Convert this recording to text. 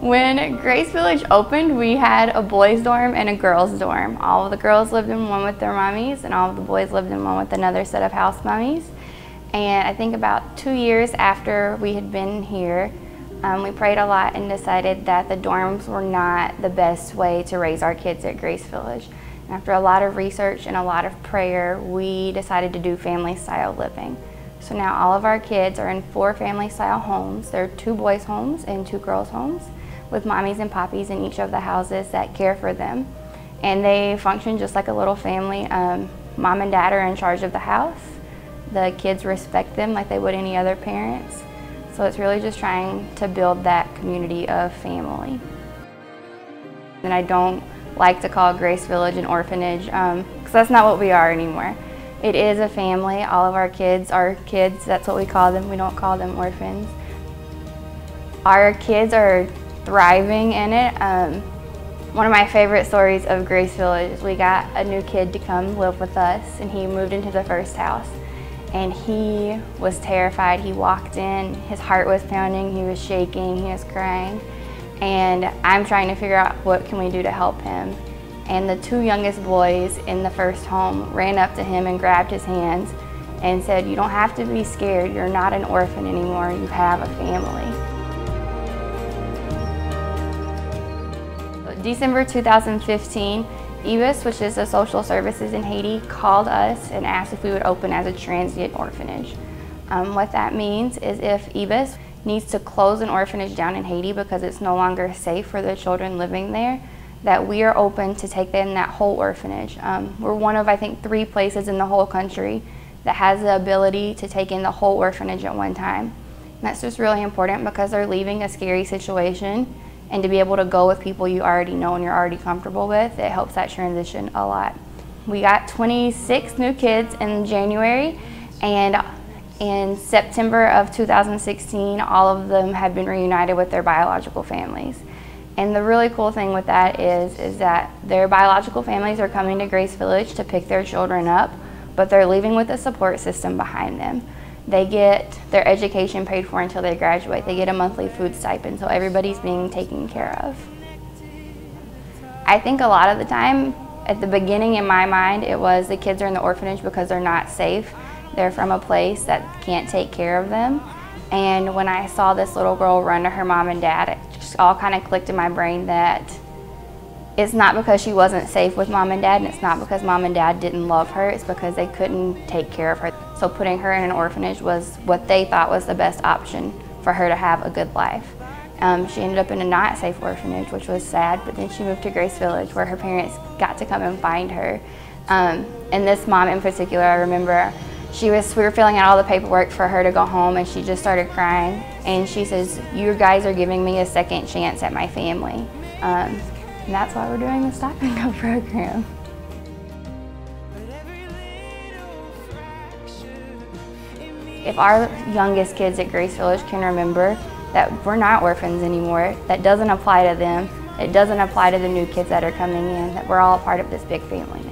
When Grace Village opened, we had a boys' dorm and a girls' dorm. All of the girls lived in one with their mommies, and all of the boys lived in one with another set of house mummies. And I think about two years after we had been here, um, we prayed a lot and decided that the dorms were not the best way to raise our kids at Grace Village. And after a lot of research and a lot of prayer, we decided to do family style living. So now all of our kids are in four family style homes. There are two boys' homes and two girls' homes with mommies and poppies in each of the houses that care for them. And they function just like a little family. Um, mom and dad are in charge of the house. The kids respect them like they would any other parents. So it's really just trying to build that community of family. And I don't like to call Grace Village an orphanage because um, that's not what we are anymore. It is a family. All of our kids are kids. That's what we call them. We don't call them orphans. Our kids are thriving in it. Um, one of my favorite stories of Grace Village we got a new kid to come live with us and he moved into the first house and he was terrified. He walked in, his heart was pounding, he was shaking, he was crying and I'm trying to figure out what can we do to help him and the two youngest boys in the first home ran up to him and grabbed his hands and said, you don't have to be scared, you're not an orphan anymore, you have a family. December 2015, EBIS, which is the social services in Haiti, called us and asked if we would open as a transient orphanage. Um, what that means is if EBIS needs to close an orphanage down in Haiti because it's no longer safe for the children living there, that we are open to take in that whole orphanage. Um, we're one of, I think, three places in the whole country that has the ability to take in the whole orphanage at one time. And that's just really important because they're leaving a scary situation and to be able to go with people you already know and you're already comfortable with, it helps that transition a lot. We got 26 new kids in January and in September of 2016, all of them have been reunited with their biological families. And the really cool thing with that is, is that their biological families are coming to Grace Village to pick their children up, but they're leaving with a support system behind them. They get their education paid for until they graduate. They get a monthly food stipend, so everybody's being taken care of. I think a lot of the time, at the beginning in my mind, it was the kids are in the orphanage because they're not safe. They're from a place that can't take care of them. And when I saw this little girl run to her mom and dad, it just all kind of clicked in my brain that it's not because she wasn't safe with mom and dad, and it's not because mom and dad didn't love her, it's because they couldn't take care of her. So putting her in an orphanage was what they thought was the best option for her to have a good life. Um, she ended up in a not safe orphanage, which was sad, but then she moved to Grace Village where her parents got to come and find her. Um, and this mom in particular, I remember she was, we were filling out all the paperwork for her to go home and she just started crying. And she says, you guys are giving me a second chance at my family. Um, and that's why we're doing the Stop and Go program. If our youngest kids at Grace Village can remember that we're not orphans anymore, that doesn't apply to them, it doesn't apply to the new kids that are coming in, that we're all part of this big family.